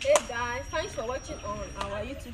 Hey guys, thanks for watching on our YouTube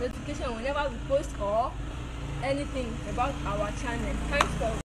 notification whenever we post or anything about our channel. Thanks for